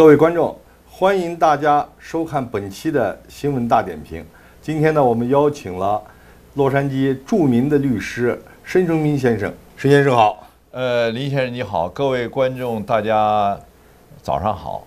各位观众，欢迎大家收看本期的新闻大点评。今天呢，我们邀请了洛杉矶著名的律师申成斌先生。申先生好。呃，林先生你好，各位观众大家早上好。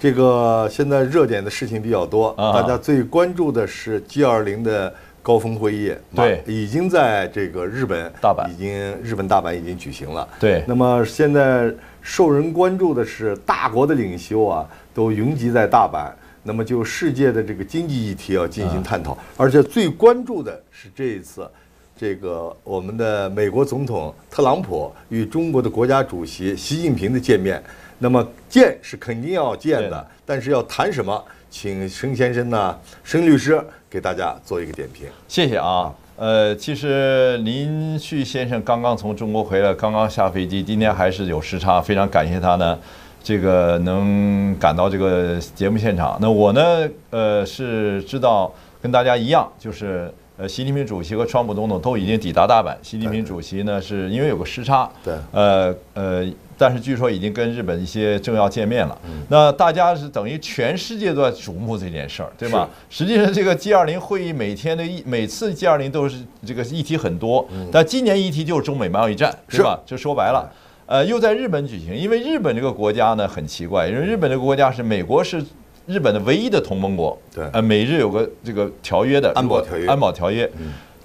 这个现在热点的事情比较多，啊大家最关注的是 G 二零的高峰会议，对已经在这个日本大阪已经日本大阪已经举行了。对那么现在受人关注的是大国的领袖啊，都云集在大阪。那么就世界的这个经济议题要进行探讨，而且最关注的是这一次，这个我们的美国总统特朗普与中国的国家主席习近平的见面。那么见是肯定要见的，但是要谈什么，请申先生呢，申律师给大家做一个点评。谢谢啊。呃，其实林旭先生刚刚从中国回来，刚刚下飞机，今天还是有时差，非常感谢他呢，这个能赶到这个节目现场。那我呢，呃，是知道跟大家一样，就是呃，习近平主席和川普总统都已经抵达大阪。习近平主席呢，是因为有个时差，对呃呃，但是据说已经跟日本一些政要见面了。那大家是等于全世界都在瞩目这件事儿，对吧？实际上，这个 G20 会议每天的议，每次 G20 都是这个议题很多，但今年议题就是中美贸易战，是吧？就说白了。呃，又在日本举行，因为日本这个国家呢很奇怪，因为日本这个国家是美国是日本的唯一的同盟国，对。呃，美日有个这个条约的安保条约。安保条约，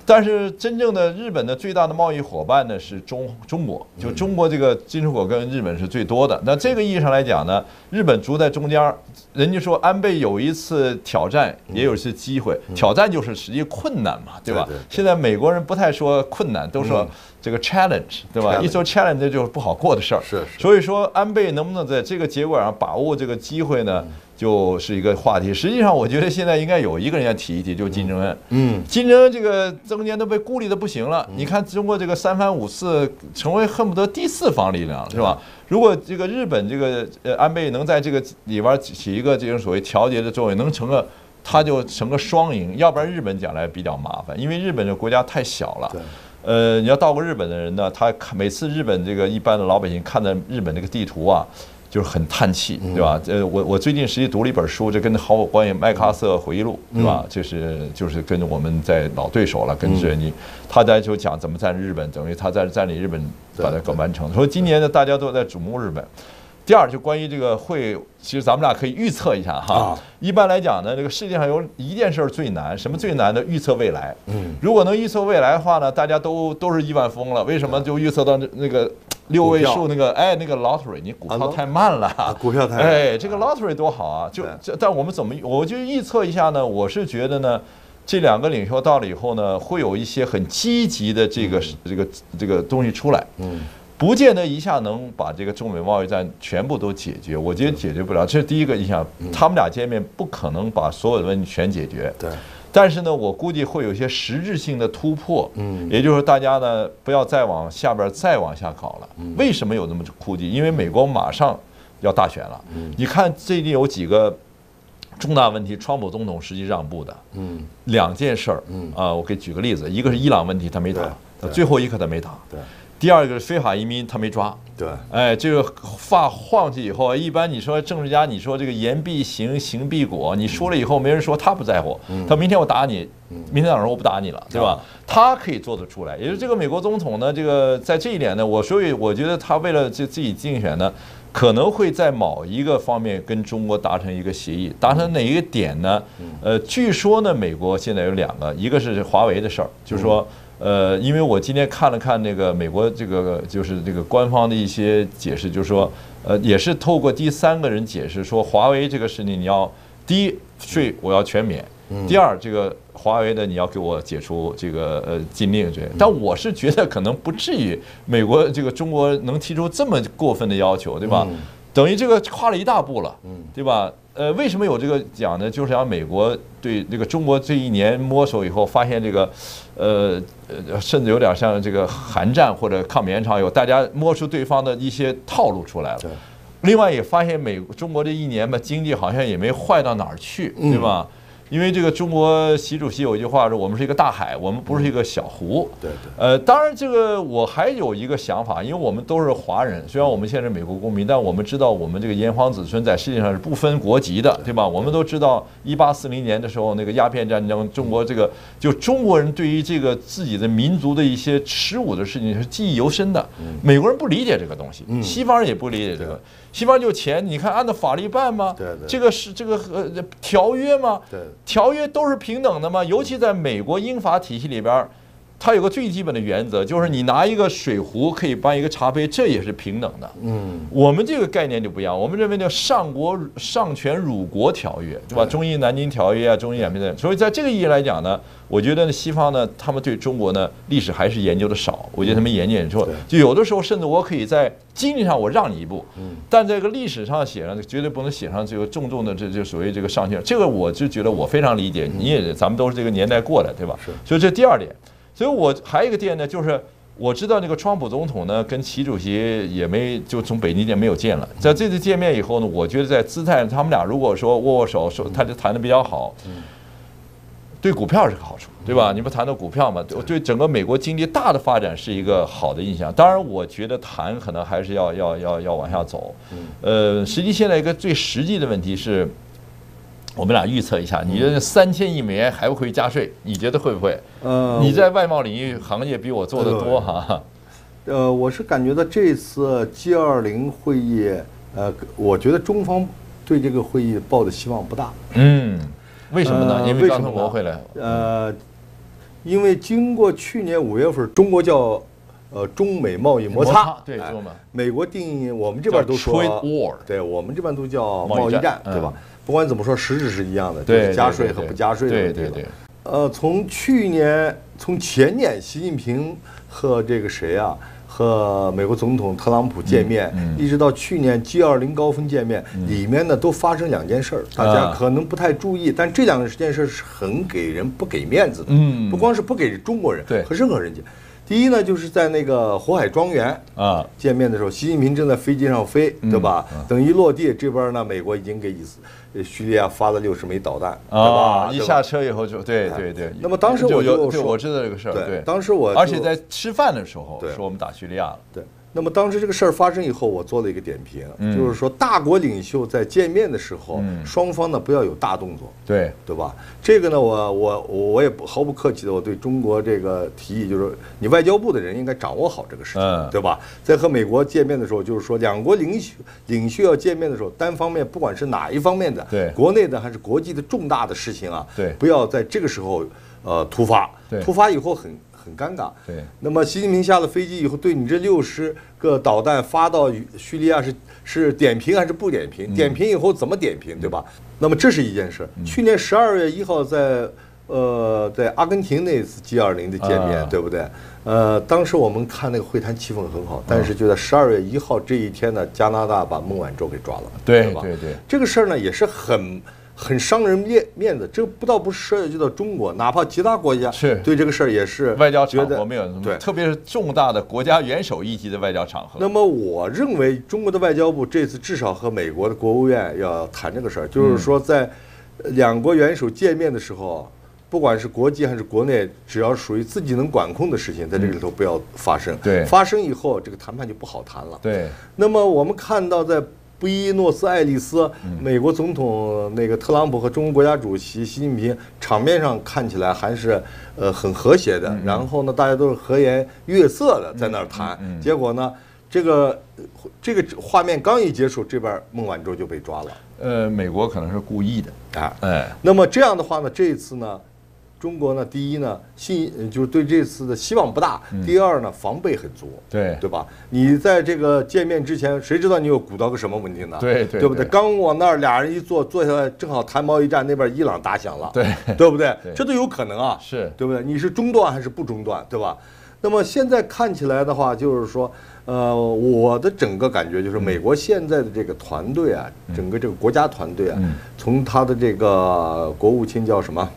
但是真正的日本的最大的贸易伙伴呢是中中国，就中国这个进出口跟日本是最多的。那这个意义上来讲呢，日本逐在中间儿。人家说安倍有一次挑战，也有一次机会。挑战就是实际困难嘛，对吧？现在美国人不太说困难，都说这个 challenge，对吧？一说 challenge 就是不好过的事儿。是是。所以说安倍能不能在这个节骨眼上把握这个机会呢，就是一个话题。实际上，我觉得现在应该有一个人要提一提，就是金正恩。嗯，金正恩这个中间都被孤立的不行了。你看中国这个三番五次成为恨不得第四方力量，是吧？如果这个日本这个呃安倍能在这个里边起一个这种所谓调节的作用，能成个。他就成个双赢，要不然日本将来比较麻烦，因为日本这国家太小了。对呃，你要到过日本的人呢，他看每次日本这个一般的老百姓看的日本这个地图啊，就是很叹气，对吧？呃，我我最近实际读了一本书，这跟好有关系，《麦克阿瑟回忆录》，对吧？就是就是跟我们在老对手了，跟志愿军，他在就讲怎么占日本，等于他在占领日本把它搞完成。所以今年呢，大家都在瞩目日本。第二，就关于这个会，其实咱们俩可以预测一下哈啊。一般来讲呢，这个世界上有一件事儿最难，什么最难的？预测未来。嗯，如果能预测未来的话呢，大家都都是亿万富翁了。为什么就预测到那那个六位数那个哎那个 lottery？你股票太慢了，啊股票太慢哎，这个 lottery 多好啊！就这，但我们怎么，我就预测一下呢？我是觉得呢。这两个领袖到了以后呢，会有一些很积极的这个、这个这个东西出来。嗯，不见得一下能把这个中美贸易战全部都解决，我觉得解决不了。这是第一个影响，他们俩见面不可能把所有的问题全解决。对，但是呢，我估计会有一些实质性的突破。嗯也就是说，大家呢不要再往下边再往下搞了。嗯为什么有那么估计？因为美国马上要大选了。嗯你看最近有几个重大问题，川普总统实际让步的嗯，两件事儿。嗯啊，我给举个例子，一个是伊朗问题，他没打最后一刻他没打。对第二个是非法移民，他没抓。对，哎，这个话晃去以后，一般你说政治家，你说这个言必行，行必果，你说了以后，没人说他不在乎，他明天我打你，明天早上我不打你了，对吧？他可以做得出来。也就是这个美国总统呢，这个在这一点呢，我所以我觉得他为了这自己竞选呢，可能会在某一个方面跟中国达成一个协议，达成哪一个点呢？呃，据说呢，美国现在有两个，一个是华为的事儿，就是说。呃，因为我今天看了看那个美国这个就是这个官方的一些解释，就是说，呃，也是透过第三个人解释说，华为这个事情你要第一税我要全免，第二这个华为的你要给我解除这个呃禁令这，但我是觉得可能不至于美国这个中国能提出这么过分的要求，对吧？等于这个跨了一大步了，对吧？呃，为什么有这个讲呢？就是讲美国对这个中国这一年摸索以后，发现这个，呃呃，甚至有点像这个韩战或者抗美援朝以后，大家摸出对方的一些套路出来了。另外也发现美中国这一年吧，经济好像也没坏到哪儿去，对吧？因为这个中国习主席有一句话说，我们是一个大海，我们不是一个小湖。对对。呃，当然这个我还有一个想法，因为我们都是华人，虽然我们现在是美国公民，但我们知道我们这个炎黄子孙在世界上是不分国籍的，对吧？我们都知道一八四零年的时候那个鸦片战争，中国这个就中国人对于这个自己的民族的一些耻辱的事情是记忆犹深的。美国人不理解这个东西，西方人也不理解这个。西方就钱，你看按照法律办吗？对对，这个是这个呃条约吗？对，条约都是平等的吗？尤其在美国英法体系里边。它有个最基本的原则，就是你拿一个水壶可以搬一个茶杯，这也是平等的。嗯，我们这个概念就不一样，我们认为叫上国上权辱国条约，对吧？中英南京条约啊，中英两边的。所以在这个意义来讲呢，我觉得西方呢，他们对中国呢历史还是研究的少。我觉得他们研究说，就有的时候甚至我可以在经济上我让你一步，但这个历史上写上绝对不能写上这个重重的这就所谓这个上限。这个我就觉得我非常理解，你也咱们都是这个年代过来，对吧？是。所以这第二点。所以我还有一个点呢，就是我知道那个川普总统呢跟习主席也没就从北京见没有见了，在这次见面以后呢，我觉得在姿态他们俩如果说握握手，说他就谈的比较好，对股票是个好处，对吧？你不谈到股票嘛，对整个美国经济大的发展是一个好的印象。当然，我觉得谈可能还是要要要要往下走。呃，实际现在一个最实际的问题是。我们俩预测一下，你觉得三千亿美元还不会加税？你觉得会不会？呃，你在外贸领域行业比我做的多哈。呃，我是感觉到这次 G 二零会议，呃，我觉得中方对这个会议抱的希望不大。嗯，为什么呢？因为刚才我回来。呃，因为经过去年五月份，中国叫呃中美贸易摩擦，对，美国定义我们这边都说，对我们这边都叫贸易战，对吧？不管怎么说，实质是一样的，就是加税和不加税的问题。对对对。呃，从去年、从前年，习近平和这个谁啊，和美国总统特朗普见面，一直到去年 G20 高峰见面，里面呢都发生两件事儿，大家可能不太注意，但这两件事是很给人不给面子的。嗯。不光是不给中国人，对，和任何人家。第一呢，就是在那个火海庄园啊见面的时候，习近平正在飞机上飞，对吧？等一落地，这边呢，美国已经给以叙利亚发了六十枚导弹，对吧？一下车以后就对对对。那么当时我就对，我知道这个事儿，对，当时我而且在吃饭的时候说我们打叙利亚了，对。那么当时这个事儿发生以后，我做了一个点评，就是说大国领袖在见面的时候，双方呢不要有大动作，对对吧？这个呢，我我我也不毫不客气的，我对中国这个提议就是，你外交部的人应该掌握好这个事情，对吧？在和美国见面的时候，就是说两国领袖领袖要见面的时候，单方面不管是哪一方面的，对国内的还是国际的重大的事情啊，对，不要在这个时候呃突发，突发以后很。很尴尬。对，那么习近平下了飞机以后，对你这六十个导弹发到叙利亚是是点评还是不点评？点评以后怎么点评，对吧？那么这是一件事。去年十二月一号在呃在阿根廷那次 G 二零的见面，对不对？呃，当时我们看那个会谈气氛很好，但是就在十二月一号这一天呢，加拿大把孟晚舟给抓了，对吧？对对，这个事儿呢也是很。很伤人面面子，这个不倒不涉及到中国，哪怕其他国家是对这个事儿也是外交场合没有对，特别是重大的国家元首一级的外交场合。那么我认为中国的外交部这次至少和美国的国务院要谈这个事儿，就是说在两国元首见面的时候，不管是国际还是国内，只要属于自己能管控的事情，在这里头不要发生。对，发生以后这个谈判就不好谈了。对。那么我们看到在。布宜诺斯艾利斯，美国总统那个特朗普和中国国家主席习近平，场面上看起来还是呃很和谐的。然后呢，大家都是和颜悦色的在那儿谈。结果呢，这个这个画面刚一结束，这边孟晚舟就被抓了。呃，美国可能是故意的啊。哎，那么这样的话呢，这一次呢？中国呢，第一呢，信就是对这次的希望不大；第二呢，防备很足，对对吧？你在这个见面之前，谁知道你有鼓捣个什么问题呢？对对，对不对？刚往那儿俩人一坐，坐下来正好谈贸易战，那边伊朗打响了，对对不对？这都有可能啊，是对不对？你是中断还是不中断，对吧？那么现在看起来的话，就是说，呃，我的整个感觉就是，美国现在的这个团队啊，整个这个国家团队啊，从他的这个国务卿叫什么？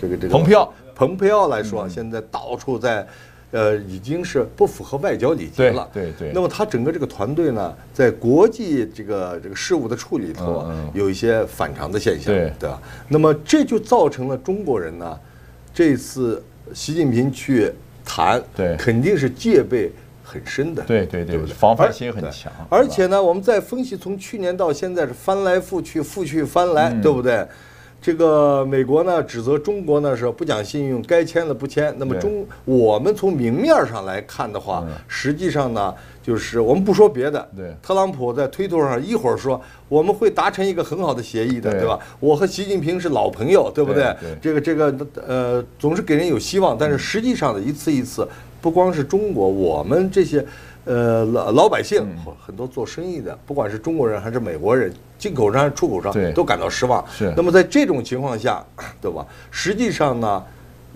这个这个蓬佩奥，蓬佩奥来说，现在到处在呃，已经是不符合外交礼节对了。对对。那么他整个这个团队呢，在国际这个这个事务的处理头啊有一些反常的现象，对。对吧？那么这就造成了中国人呢，这次习近平去谈，对。肯定是戒备很深的，对对对？防范心很强而且呢，我们再分析，从去年到现在是翻来覆去，覆去翻来，嗯。对不对？这个美国呢指责中国呢是不讲信用，该签的不签。那么中我们从明面上来看的话，实际上呢就是我们不说别的，对。特朗普在推特上一会儿说我们会达成一个很好的协议的，对。对吧？我和习近平是老朋友，对不对？这个这个呃总是给人有希望，但是实际上的一次一次，不光是中国，我们这些。呃，老老百姓嗯。很多做生意的，不管是中国人还是美国人，进口商、出口商都感到失望。是。那么在这种情况下，对吧？实际上呢，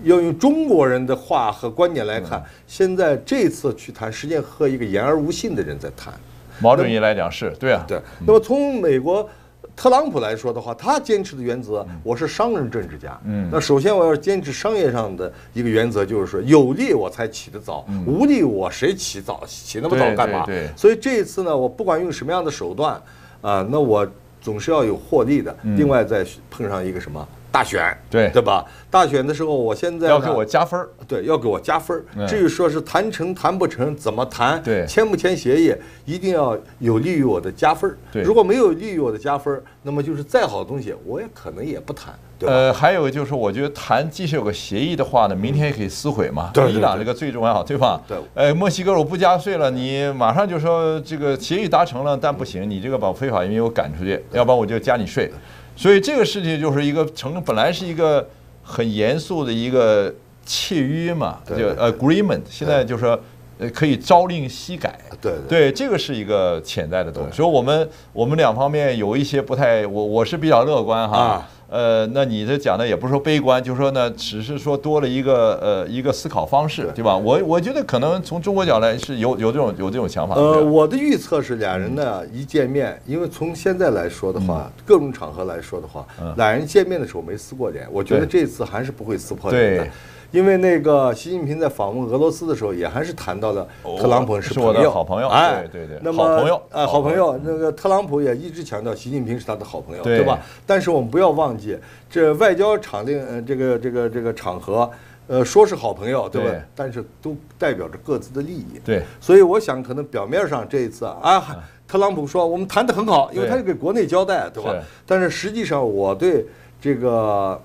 要用中国人的话和观点来嗯。看，现在这次去谈，实际上和一个言而无信的人在谈。毛主席来讲是对啊，对，那么从美国特朗普来说的话，他坚持的原则，我是商人政治家。嗯那首先我要坚持商业上的一个原则，就是说有利我才起得早，无利我谁起早起那么早干嘛？对对所以这一次呢，我不管用什么样的手段，啊，那我总是要有获利的。另外再碰上一个什么大选，对对吧？大选的时候，我现在要给我加分儿。对，要给我加分儿嗯至于说是谈成谈不成，怎么谈，对签不签协议，一定要有利于我的加分儿对如果没有利于我的加分儿那么就是再好的东西，我也可能也不谈，对吧？呃，还有就是，我觉得谈即使有个协议的话呢，明天也可以撕毁嘛。对对对伊朗这个最重要，对吧？对呃，墨西哥我不加税了，你马上就说这个协议达成了，但不行，你这个把非法移民我赶出去，要不然我就加你税。所以这个事情就是一个成本来是一个很严肃的一个契约嘛，就 agreement，现在就说呃可以朝令夕改。对对对，这个是一个潜在的东西，所以我们我们两方面有一些不太，我我是比较乐观哈。啊呃，那你这讲的也不是说悲观，就是说呢，只是说多了一个呃一个思考方式，对吧？我我觉得可能从中国角来是有有这种有这种想法。呃，我的预测是俩人呢一见面，因为从现在来说的话，各种场合来说的话，俩人见面的时候没撕过脸，我觉得这次还是不会撕破脸的对。因为那个习近平在访问俄罗斯的时候，也还是谈到了特朗普是我朋友，的好朋友哎，对对对那么好朋友哎，好朋友，那个特朗普也一直强调习近平是他的好朋友，对对吧？但是我们不要忘记，这外交场令，呃，这个这个这个场合，呃，说是好朋友，对吧对？但是都代表着各自的利益。对所以我想，可能表面上这一次啊，特朗普说我们谈得很好，因为他是给国内交代，对吧是？但是实际上，我对这个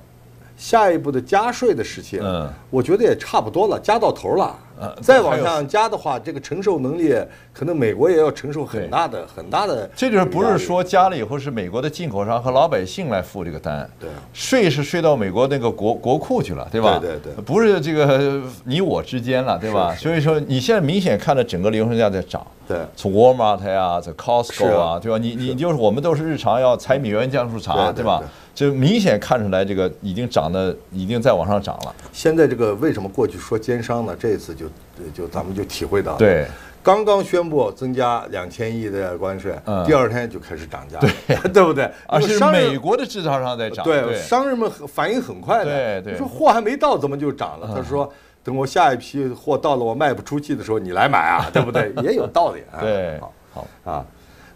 下一步的加税的事情，嗯我觉得也差不多了，加到头了。呃再往上加的话，这个承受能力可能美国也要承受很大的很大的。这就是不是说加了以后是美国的进口商和老百姓来付这个单，对税是税到美国那个国国库去了，对吧？对对对不是这个你我之间了，对吧？是是所以说你现在明显看到整个零售价在涨，对从 Walmart 呀，在 Costco 啊啊，对吧？你你就是我们都是日常要柴米油盐酱醋茶，对吧？就明显看出来这个已经涨的已经在往上涨了，现在这个为什么过去说奸商呢？这一次就就咱们就体会到了。对。刚刚宣布增加两千亿的关税，嗯第二天就开始涨价，对 对不对？而是因为商美国的制造商在涨，对商人们反应很快的，对对你说货还没到，怎么就涨了？他说。等我下一批货到了，我卖不出去的时候，你来买啊，对不对？也有道理啊。对好，好，啊。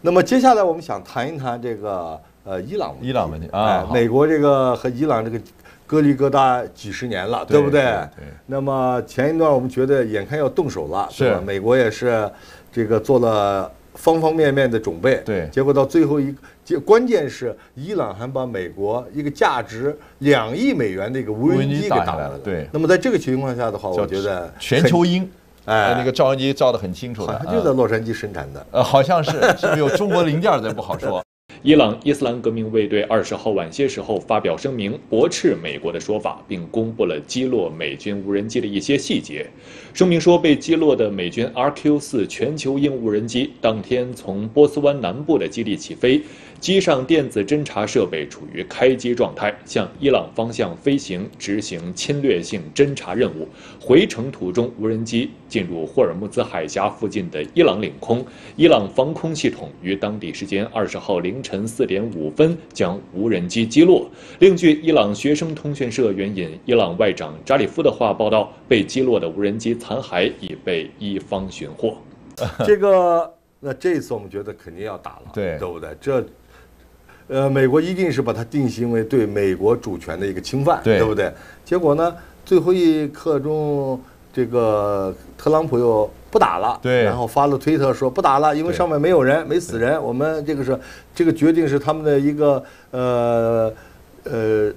那么接下来我们想谈一谈这个呃伊朗问题伊朗问题哎啊，美国这个和伊朗这个隔离疙瘩几十年了，对不对？那么前一段我们觉得眼看要动手了，是吧？是美国也是这个做了方方面面的准备，对结果到最后一，结关键是伊朗还把美国一个价值两亿美元的一个无人机机给打来了。对那么在这个情况下的话，我觉得全球鹰，哎呃那个照相机照得很清楚的，好像就在洛杉矶生产的。呃，好像是是不是有中国零件咱不好说。伊朗伊斯兰革命卫队二十号晚些时候发表声明，驳斥美国的说法，并公布了击落美军无人机的一些细节。声明说，被击落的美军 RQ 四全球鹰无人机当天从波斯湾南部的基地起飞，机上电子侦察设备处于开机状态，向伊朗方向飞行，执行侵略性侦察任务。回程途中，无人机进入霍尔木兹海峡附近的伊朗领空，伊朗防空系统于当地时间二十号凌晨。晨四点五分将无人机击落。另据伊朗学生通讯社援引伊朗外长扎里夫的话报道，被击落的无人机残骸已被伊方寻获。这个，那这一次我们觉得肯定要打了，对对不对？这，呃，美国一定是把它定性为对美国主权的一个侵犯，对。不对？结果呢，最后一刻钟，这个特朗普又不打了，对。然后发了推特说不打了，因为上面没有人，没死人，我们这个是这个决定是他们的一个呃呃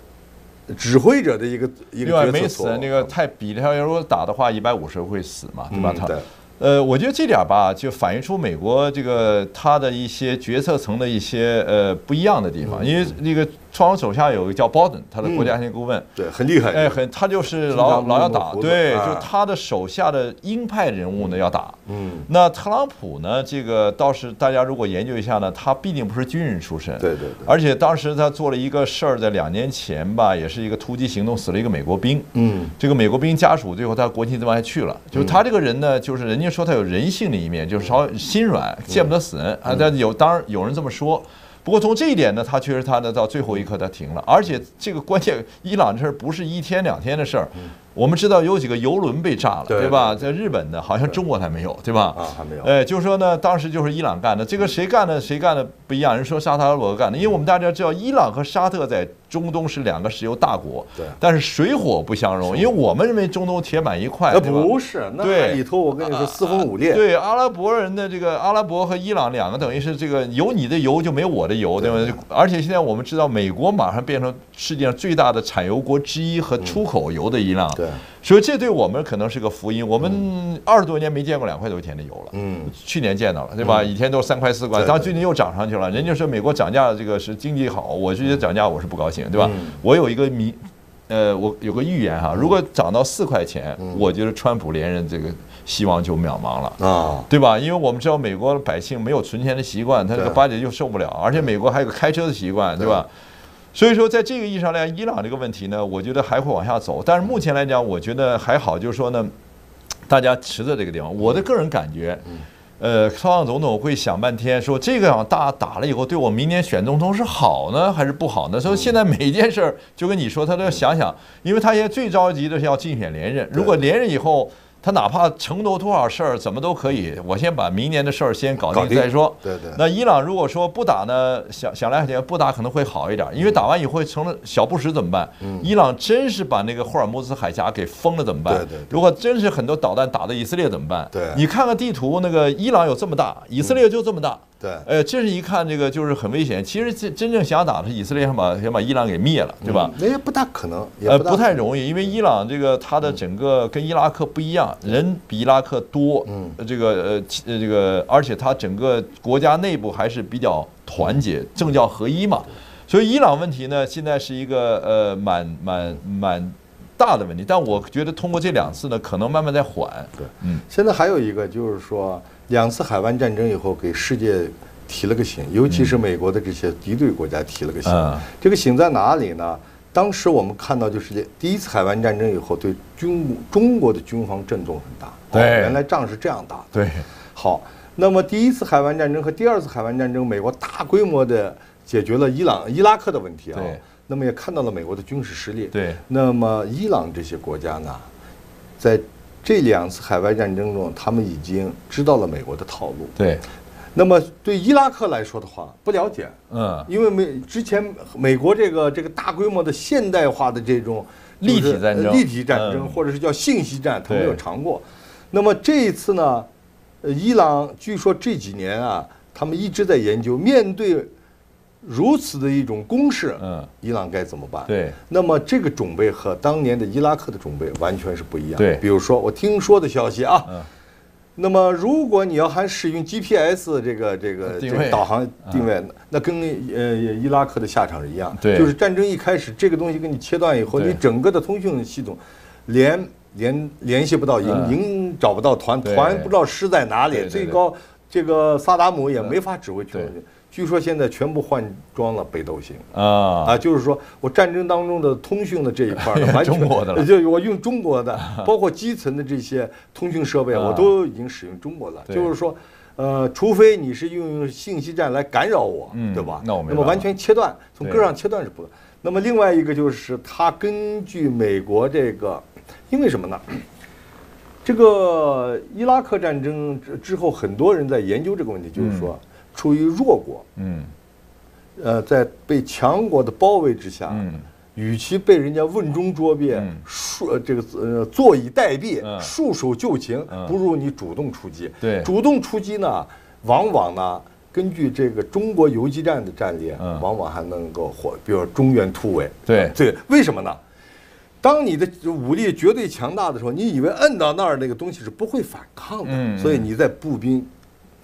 指挥者的一个一个决策错误。没死那个太比他如果打的话，一百五十会死嘛，对吧？他嗯对呃，我觉得这点儿吧，就反映出美国这个他的一些决策层的一些呃不一样的地嗯方。因为那个川普手下有个叫鲍登，他的国家安全顾问，对，很厉害，哎，很他就是老老要打，对，啊。就他的手下的鹰派人物呢要打。嗯，那特朗普呢，这个倒是大家如果研究一下呢，他必定不是军人出身，对对对，而且当时他做了一个事儿，在两年前吧，也是一个突击行动，死了一个美国兵。嗯。这个美国兵家属最后他国庆这边还去了，就是他这个人呢，就是人家说他有人性的一面，就是稍微心软，见不得死人。啊。但有当然有人这么说，不过从这一点呢，他确实他呢到最后一刻他停了，而且这个关键伊朗这事儿不是一天两天的事儿。我们知道有几个游轮被炸了，对对吧？在日本的，好像中国还没有，对吧？啊，还没有。哎，就是说呢，当时就是伊朗干的，这个谁干的？谁干的不一样。人说沙特阿拉伯干的，因为我们大家知道，伊朗和沙特在中东是两个石油大国，对但是水火不相容，因为我们认为中东铁板一块，呃，不是，那对里头我跟你说四分五裂。对阿拉伯人的这个阿拉伯和伊朗两个等于是这个有你的油就没我的油，对吧？而且现在我们知道，美国马上变成世界上最大的产油国之一和出口油的伊朗，对，所以这对我们可能是个福音。我们二十多年没见过两块多钱的油了，嗯，去年见到了，对吧？以前都是三块四块，然最近又涨上去了。人家说美国涨价这个是经济好，我觉得涨价我是不高兴，对吧？我有一个迷，呃，我有个预言哈，如果涨到四块钱，我觉得川普连任这个希望就渺茫了。啊，对吧？因为我们知道美国百姓没有存钱的习惯，他这个对八姐就受不了，而且美国还有个开车的习惯，对吧？所以说，在这个意义上来讲，伊朗这个问题呢，我觉得还会往下走。但是目前来讲，我觉得还好，就是说呢，大家持在这个地方。我的个人感觉，呃，特朗普总统会想半天，说这个样大打了以后，对我明年选总统是好呢还是不好呢？所以现在每一件事儿，就跟你说，他都要想想，因为他现在最着急的是要竞选连任。如果连任以后，他哪怕承诺多少事儿，怎么都可以，我先把明年的事儿先搞搞定定再说。对对那伊朗如果说不打呢，想想来想去不打可能会好一点，因为打完以后成了小布什怎么办？伊朗真是把那个霍尔木兹海峡给封了怎么办？对对对如果真是很多导弹打到以色列怎么办？对你看看地图，那个伊朗有这么大，以色列就这么大。对，呃，这是一看这个就是很危险。其实真真正想打的是以色列，想把想把伊朗给灭了，对吧？那也不大可能，也呃，不太容易，因为伊朗这个它的整个跟伊拉克不一样，人比伊拉克多，嗯呃，这个呃这个，而且它整个国家内部还是比较团结，政教合一嘛。所以伊朗问题呢，现在是一个呃蛮蛮蛮大的问题，但我觉得通过这两次呢，可能慢慢在缓。对，嗯现在还有一个就是说，两次海湾战争以后给世界提了个醒，尤其是美国的这些敌对国家提了个醒。嗯这个醒在哪里呢？当时我们看到，就是第一次海湾战争以后，对军中国的军方震动很大。对哦原来仗是这样打的。对，好，那么第一次海湾战争和第二次海湾战争，美国大规模的解决了伊朗、伊拉克的问题啊对。那么也看到了美国的军事实力。对。那么伊朗这些国家呢，在这两次海外战争中，他们已经知道了美国的套路。对，那么对伊拉克来说的话，不了解，嗯，因为美之前美国这个这个大规模的现代化的这种立体战争。呃立体战争嗯。或者是叫信息战，他没有尝过。那么这一次呢，呃，伊朗据说这几年啊，他们一直在研究，面对如此的一种攻势，嗯，伊朗该怎么办？对，那么这个准备和当年的伊拉克的准备完全是不一样。对。比如说我听说的消息啊，嗯。那么如果你要还使用 GPS 这个这个这个导航定位，那跟呃伊拉克的下场是一样。对。就是战争一开始，这个东西给你切断以后，你整个的通讯系统连联联系不到营，嗯。营找不到团，团不知道师在哪里，最高这个萨达姆也没法指挥军。据说现在全部换装了北斗星。啊啊，就是说我战争当中的通讯的这一块 完全中国的了就我用中国的，包括基层的这些通讯设备，啊我都已经使用中国了。就是说，呃，除非你是运用信息战来干扰我，嗯对吧？那我没那么完全切断，从对根上切断是不可。那么另外一个就是它根据美国这个，因为什么呢？这个伊拉克战争之之后，很多人在研究这个问题，就是说，处于弱国，嗯。呃，在被强国的包围之下，嗯。与其被人家瓮中捉鳖嗯，束呃这个呃坐以待毙嗯，束手就擒嗯，不如你主动出击。对。主动出击呢，往往呢，根据这个中国游击战的战略嗯，往往还能够获，比如中原突围。对。对，为什么呢？当你的武力绝对强大的时候，你以为摁到那儿那个东西是不会反抗嗯。的，所以你在步兵，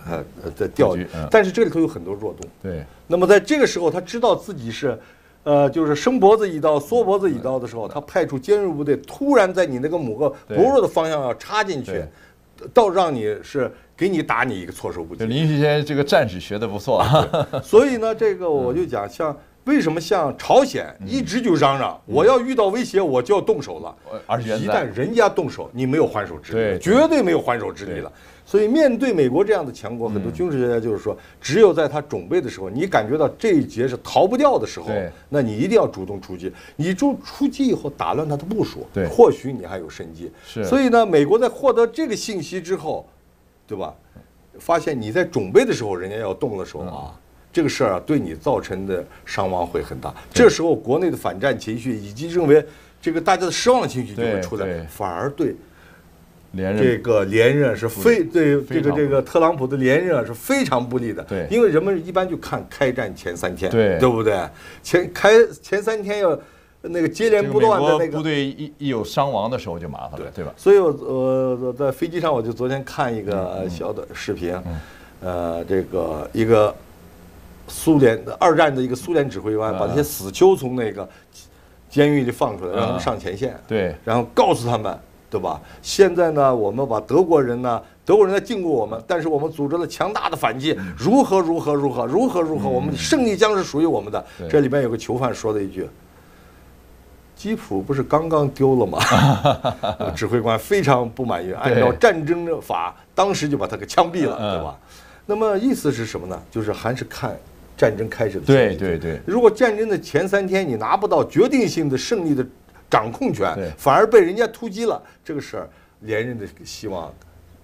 呃呃在调布局嗯，但是这里头有很多弱洞。对。那么在这个时候，他知道自己是，呃，就是伸脖子一刀、缩脖子一刀的时候，他派出尖锐部队，突然在你那个某个薄弱的方向要插进去对，到让你是给你打你一个措手不及。林旭先生这个战士学的不错。啊，所以呢，这个我就讲，像为什么像朝鲜一直就嚷嚷，我要遇到威胁我就要动手了，而且一旦人家动手，你没有还手之力绝对没有还手之力了。所以面对美国这样的强国，很多军事学家就是说，只有在他准备的时候，你感觉到这一劫是逃不掉的时候，那你一定要主动出击。你就出击以后，打乱他的部署，或许你还有生机。是。所以呢，美国在获得这个信息之后，对吧？发现你在准备的时候，人家要动的时候嗯。啊，这个事儿啊，对你造成的伤亡会很大。这时候国内的反战情绪以及认为这个大家的失望情绪就会出来，反而对连任。这个连任是非对这个这个特朗普的连任啊是非常不利的。对。因为人们一般就看开战前三天，对。对不对？前开前三天要那个接连不断的那个部队一一有伤亡的时候就麻烦了，对。吧？所以我呃在飞机上我就昨天看一嗯个小的视频，呃，这个一个苏联的二战的一个苏联指挥官嗯把那些死囚从那个监狱里放出来，让他们嗯上前线，对然后告诉他们，对吧？现在呢，我们把德国人呢，德国人在禁锢我们，但是我们组织了强大的反击，嗯如何如何如何如何如何，我们的胜利将是属于我们的。这里面有个囚犯说了一句。基辅不是刚刚丢了吗？指挥官非常不满意，按照战争的法，当时就把他给枪毙了，嗯对吧？那么意思是什么呢？就是还是看战争开始的对对对如果战争的前三天你拿不到决定性的胜利的掌控权，反而被人家突击了，这个事儿连任的希望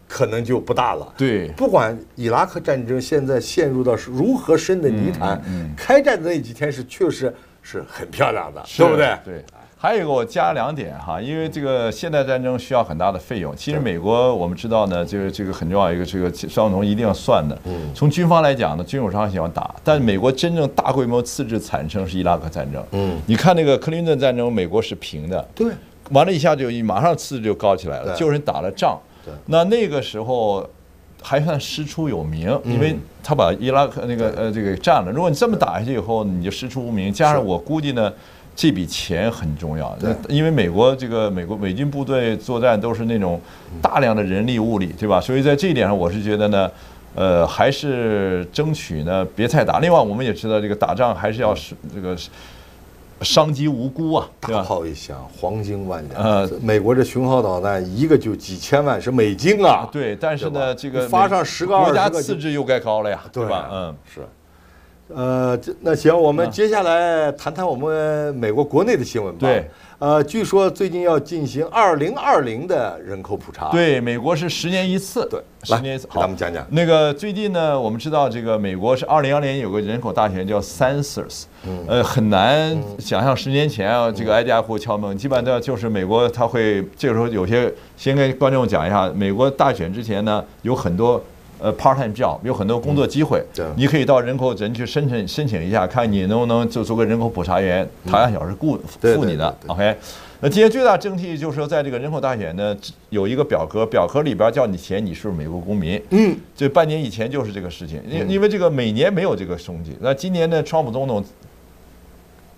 可能就不大了。对不管伊拉克战争现在陷入到是如何深的泥潭，嗯嗯开战的那几天是确实是很漂亮的，对不对？对。还有一个我加两点哈，因为这个现代战争需要很大的费用。其实美国我们知道呢，就是这个很重要一个这个双总一定要算的。从军方来讲呢，军火商喜欢打，但美国真正大规模次之产生是伊拉克战争。嗯，你看那个克林顿战争，美国是平的，对，完了一下就马上次质就高起来了，就是人打了仗对。那那个时候还算师出有名，嗯因为他把伊拉克那个呃这个占了。如果你这么打下去以后，你就师出无名。加上我估计呢，这笔钱很重要，对因为美国这个美国美军部队作战都是那种大量的人力物力，对吧？所以在这一点上，我是觉得呢。呃，还是争取呢，别太打。另外，我们也知道，这个打仗还是要是这个伤及无辜啊，对大？炮一响，黄金万两。呃美国这巡航导弹一个就几千万，是美金啊。对，但是呢，这个你发美上10个国家20个就次质又该高了呀，对吧？嗯，是。呃，这那行，我们嗯接下来谈谈我们美国国内的新闻吧。对。呃，据说最近要进行二零二零的人口普查。对，美国是十年一次，对，十年一次。好咱们讲讲。那个最近呢，我们知道这个美国是二零二零年有个人口大选叫 census，呃，很难想象十年前啊，这个挨家户敲门，基本上就是美国他会这个时候有些先跟观众讲一下，美国大选之前呢有很多。呃，part-time job 有很多工作机会，对你可以到人口人去申请申请一下，看你能不能就做个人口普查员，他按小时雇对付你的，OK。那今天最大争议就是说，在这个人口大选呢，有一个表格，表格里边叫你填你是不是美国公民。嗯，这半年以前就是这个事情，因因为这个每年没有这个统计，那今年呢，川普总统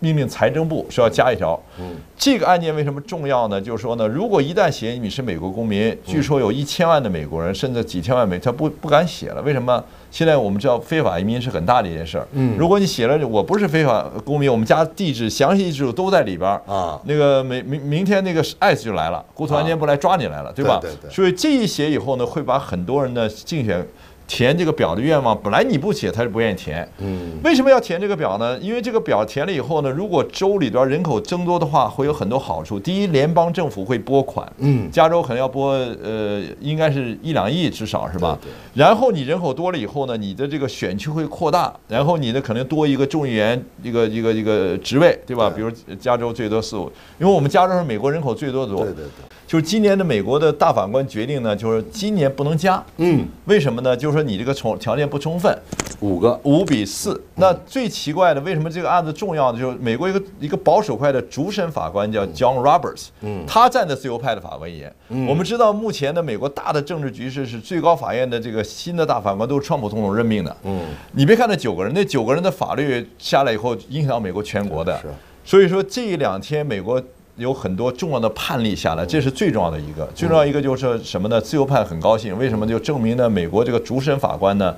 命令财政部说要加一条。嗯，这个案件为什么重要呢？就是说呢，如果一旦写你是美国公民，据说有一千万的美国人，甚至几千万美，他不不敢写了。为什么？现在我们知道非法移民是很大的一件事儿。嗯如果你写了我不是非法公民，我们家地址详细地址都在里边儿啊那个明明明天那个 ICE 就来了，国土安监部来抓你来了，对吧？对对对所以这一写以后呢，会把很多人的竞选填这个表的愿望，本来你不写，他是不愿意填。嗯，为什么要填这个表呢？因为这个表填了以后呢，如果州里边人口增多的话，会有很多好处。第一，联邦政府会拨款，嗯加州可能要拨呃，应该是一两亿至少是吧？对对然后你人口多了以后呢，你的这个选区会扩大，然后你的可能多一个众议员一个一个一个职位，对吧？对比如加州最多四五，因为我们加州是美国人口最多的州，对对对，就是今年的美国的大法官决定呢，就是今年不能加，嗯，为什么呢？就是说你这个充条件不充分，五个，五比四。那最奇怪的，为什么这个案子重要的就是美国一个一个保守派的主审法官叫 John Roberts，嗯他站在自由派的法官一边。我们知道目前的美国大的政治局势是最高法院的这个新的大法官都是川普总统任命的。嗯，你别看那九个人，那九个人的法律下来以后影响到美国全国的是。所以说这一两天美国有很多重要的判例下来，这是最重要的一个。最重要一个就是什么呢？自由派很高兴，为什么？就证明呢，美国这个主审法官呢。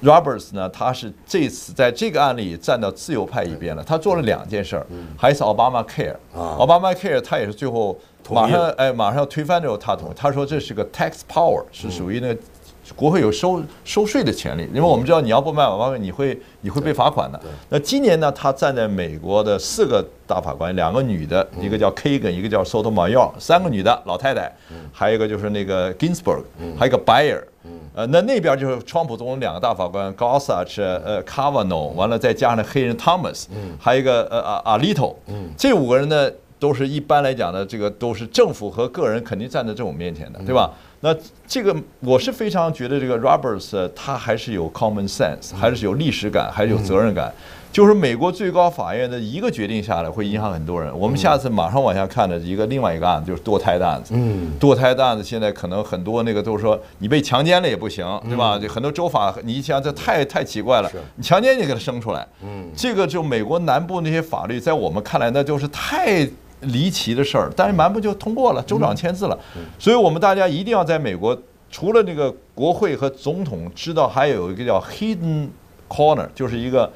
Roberts 呢，他是这次在这个案例站到自由派一边了。他做了两件事儿，还是 Obama Care。啊 Obama Care 他也是最后马上哎马上要推翻这个，他同意。他说这是个 tax power，是属于那个国会有收收税的权利，因为我们知道你要不卖瓦巴你会你会被罚款的。那今年呢，他站在美国的四个大法官，两个女的，一个叫 Kagan，一个叫 Sotomayor，三个女的老太太，还有一个就是那个 Ginsburg，还有一个 Bayer。呃，那那边就是川普总统两个大法官 Gorsuch、呃 Kavanaugh，完了再加上那黑人 Thomas，还有一个呃啊啊 Alito，这五个人呢都是一般来讲呢，这个都是政府和个人肯定站在政府面前的，对吧？那这个我是非常觉得这个 Roberts 呃他还是有 common sense，还是有历史感，还是有责任感。就是美国最高法院的一个决定下来，会影响很多人。我们下次马上往下看的一个另外一个案子，就是堕胎的案子。嗯，堕胎的案子现在可能很多那个都是说你被强奸了也不行，对吧？就很多州法，你一想这太太奇怪了是，你强奸你给他生出来，嗯，这个就美国南部那些法律，在我们看来那就是太离奇的事儿，但是蛮不就通过了，州长签字了，所以我们大家一定要在美国，除了那个国会和总统知道，还有一个叫 hidden corner，就是一个。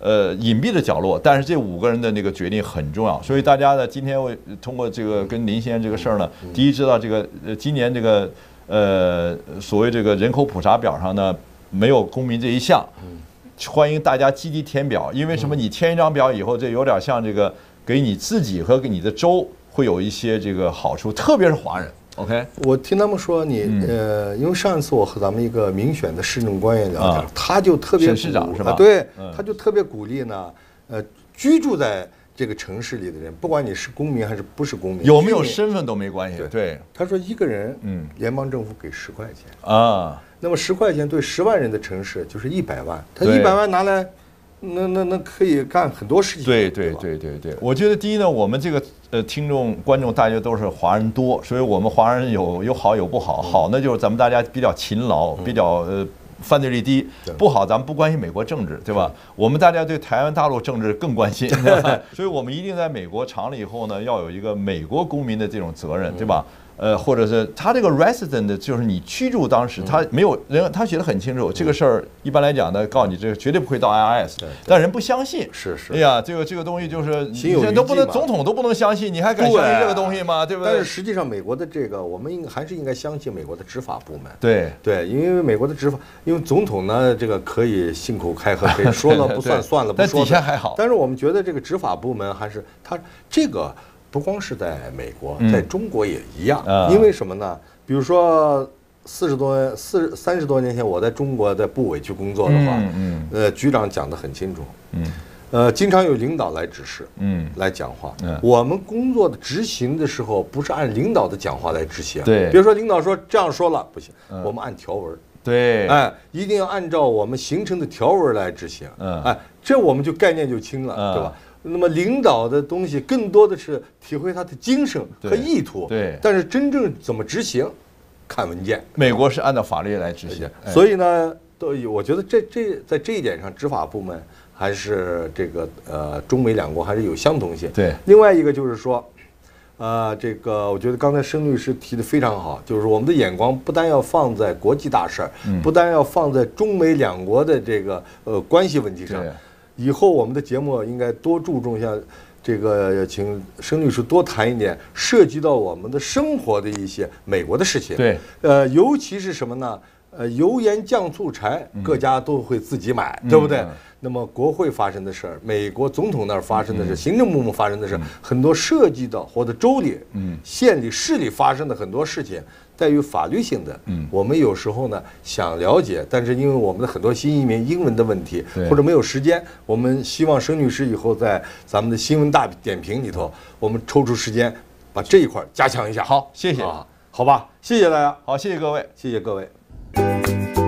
呃，隐蔽的角落，但是这五个人的那个决定很重要，所以大家呢，今天会通过这个跟林先生这个事儿呢，第一知道这个呃，今年这个呃所谓这个人口普查表上呢没有公民这一项，欢迎大家积极填表，因为什么？你填一张表以后，这有点像这个给你自己和给你的州会有一些这个好处，特别是华人。OK，我听他们说你嗯。呃，因为上一次我和咱们一个民选的市政官员聊天啊，他就特别沈市长是吧？啊对嗯，他就特别鼓励呢，呃，居住在这个城市里的人，不管你是公民还是不是公民，有没有？身份都没关系。对。他说一个人，嗯。联邦政府给十块钱，啊，那么十块钱对十万人的城市就是一百万，他一百万拿来，那那那可以干很多事情，对对，对对对，我觉得第一呢，我们这个呃听众观众大家都是华人多，所以我们华人有有好有不好。好那就是咱们大家比较勤劳，比较呃犯罪率低；不好咱们不关心美国政治，对吧？我们大家对台湾大陆政治更关心，所以我们一定在美国长了以后呢，要有一个美国公民的这种责任，对吧？呃，或者是他这个 resident 就是你居住当时，他没有人，他写的很清楚，这个事儿一般来讲呢，告诉你这个绝对不会到 IRS，对但人不相信。是是哎。呀，这个这个东西就是你都不能总统都不能相信，你还敢相信这个东西吗？对不对但是？实际上，美国的这个，我们应该还是应该相信美国的执法部门。对对，因为美国的执法，因为总统呢，这个可以信口开河，可以说了不算，算了不但说但。底下还好但是我们觉得这个执法部门还是他这个不光是在美国，嗯。在中国也一样。啊。因为什么呢？比如说四十多四三十多年前，我在中国在部委去工作的话，嗯嗯。呃，局长讲得很清楚，嗯。呃，经常有领导来指示。嗯，来讲话。嗯，我们工作的执行的时候，不是按领导的讲话来执行。对。比如说领导说这样说了不行，嗯。我们按条文，对，哎，一定要按照我们形成的条文来执行。嗯。哎，这我们就概念就清了，嗯。对吧？那么领导的东西更多的是体会他的精神和意图，对但是真正怎么执行，看文件。美国是按照法律来执行，哎所以呢，都有我觉得这这在这一点上，执法部门还是这个呃中美两国还是有相同性。对另外一个就是说，呃，这个我觉得刚才申律师提的非常好，就是我们的眼光不单要放在国际大事儿，嗯不单要放在中美两国的这个呃关系问题上对，以后我们的节目应该多注重一下。这个请申律师多谈一点涉及到我们的生活的一些美国的事情。对，呃，尤其是什么呢？呃，油盐酱醋柴，各家都会自己买，对不对？那么国会发生的事儿，美国总统那儿发生的事，行政部门发生的事，很多涉及到或者州里、县里、市里发生的很多事情，带有法律性的。嗯我们有时候呢想了解，但是因为我们的很多新移民英文的问题，或者没有时间，我们希望沈女士以后在咱们的新闻大点评里头，我们抽出时间把这一块加强一下。好，谢谢啊。好吧，谢谢大家，好，谢谢各位，谢谢各位。